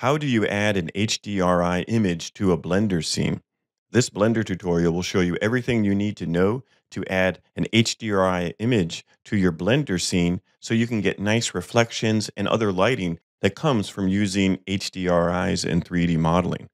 How do you add an HDRI image to a Blender scene? This Blender tutorial will show you everything you need to know to add an HDRI image to your Blender scene so you can get nice reflections and other lighting that comes from using HDRIs in 3D modeling.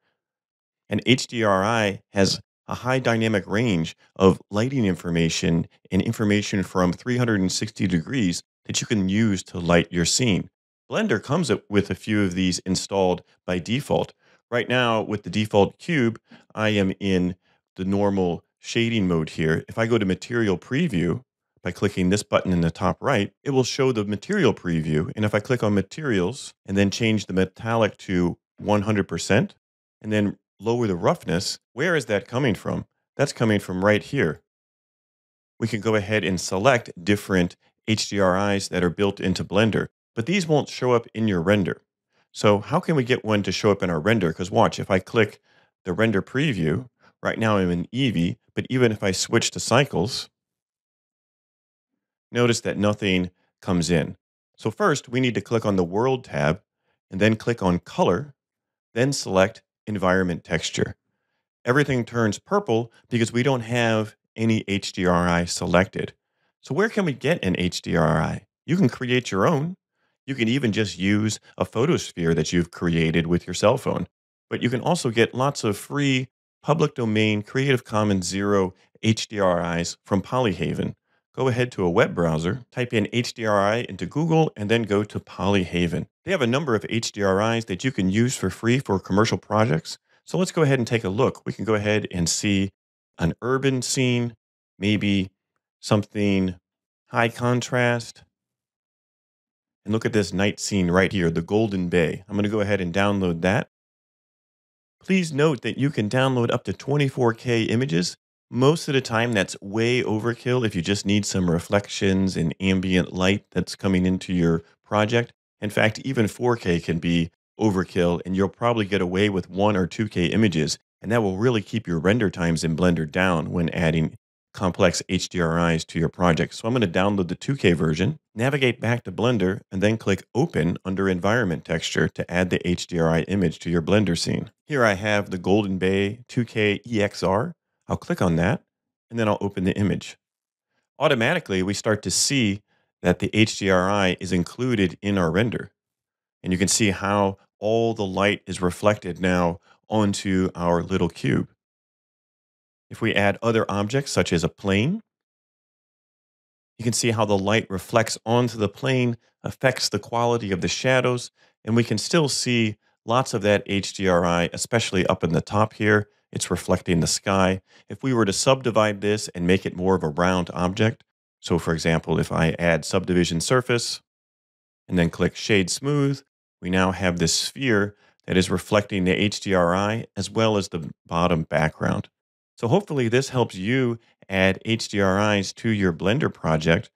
An HDRI has a high dynamic range of lighting information and information from 360 degrees that you can use to light your scene. Blender comes up with a few of these installed by default. Right now, with the default cube, I am in the normal shading mode here. If I go to Material Preview, by clicking this button in the top right, it will show the material preview. And if I click on Materials and then change the metallic to 100% and then lower the roughness, where is that coming from? That's coming from right here. We can go ahead and select different HDRIs that are built into Blender but these won't show up in your render. So how can we get one to show up in our render? Because watch, if I click the render preview, mm-hmm. right now I'm in Eevee, but even if I switch to cycles, notice that nothing comes in. So first we need to click on the world tab and then click on color, then select environment texture. Everything turns purple because we don't have any HDRI selected. So where can we get an HDRI? You can create your own you can even just use a photosphere that you've created with your cell phone. But you can also get lots of free public domain Creative Commons Zero HDRIs from Polyhaven. Go ahead to a web browser, type in HDRI into Google, and then go to Polyhaven. They have a number of HDRIs that you can use for free for commercial projects. So let's go ahead and take a look. We can go ahead and see an urban scene, maybe something high contrast, and look at this night scene right here, the Golden Bay. I'm going to go ahead and download that. Please note that you can download up to 24K images. Most of the time, that's way overkill if you just need some reflections and ambient light that's coming into your project. In fact, even 4K can be overkill, and you'll probably get away with 1 or 2K images, and that will really keep your render times in Blender down when adding complex HDRIs to your project. So I'm going to download the 2K version, navigate back to Blender, and then click Open under Environment Texture to add the HDRI image to your Blender scene. Here I have the Golden Bay 2K EXR. I'll click on that, and then I'll open the image. Automatically, we start to see that the HDRI is included in our render. And you can see how all the light is reflected now onto our little cube. If we add other objects, such as a plane, you can see how the light reflects onto the plane, affects the quality of the shadows, and we can still see lots of that HDRI, especially up in the top here. It's reflecting the sky. If we were to subdivide this and make it more of a round object, so for example, if I add subdivision surface and then click shade smooth, we now have this sphere that is reflecting the HDRI as well as the bottom background. So hopefully this helps you add HDRIs to your Blender project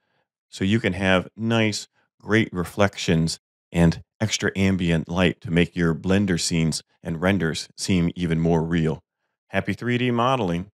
so you can have nice, great reflections and extra ambient light to make your Blender scenes and renders seem even more real. Happy 3D modeling!